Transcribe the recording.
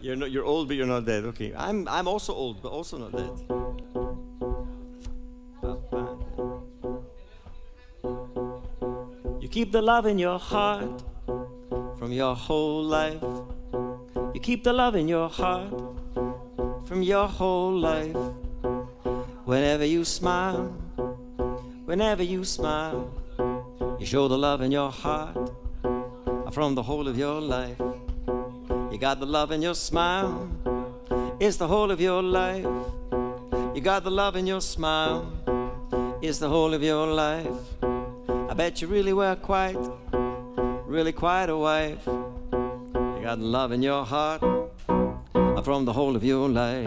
You're not, you're old, but you're not dead. Okay, I'm I'm also old, but also not dead. You keep the love in your heart from your whole life. You keep the love in your heart from your whole life. Whenever you smile, whenever you smile, you show the love in your heart from the whole of your life. You got the love in your smile, it's the whole of your life. You got the love in your smile, it's the whole of your life. I bet you really were quite, really quite a wife. You got love in your heart from the whole of your life.